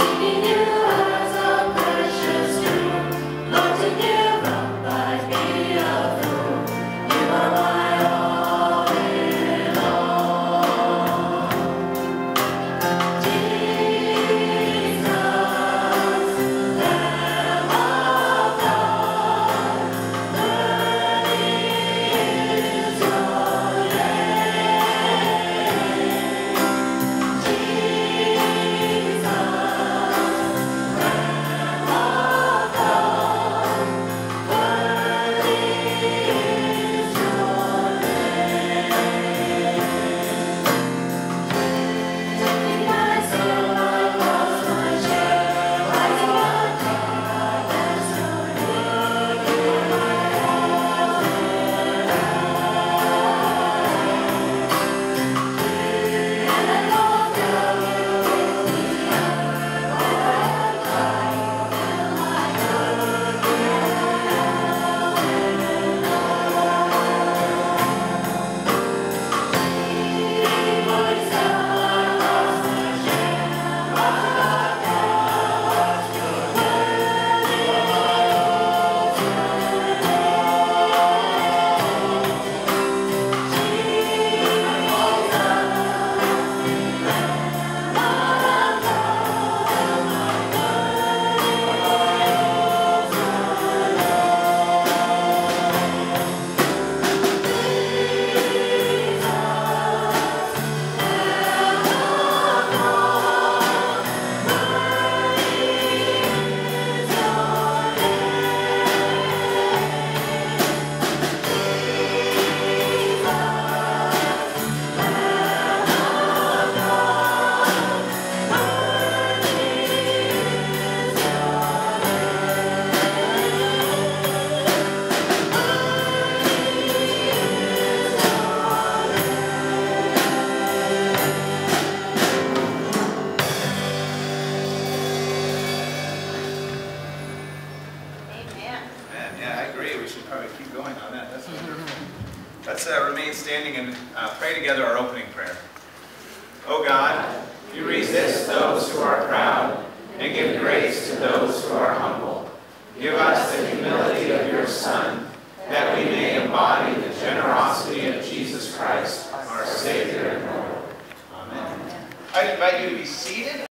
sleeping you should probably keep going on that. That's wonderful. Let's uh, remain standing and uh, pray together our opening prayer. O oh God, you resist those who are proud and give grace to those who are humble. Give us the humility of your Son, that we may embody the generosity of Jesus Christ, our Savior and Lord. Amen. I invite you to be seated.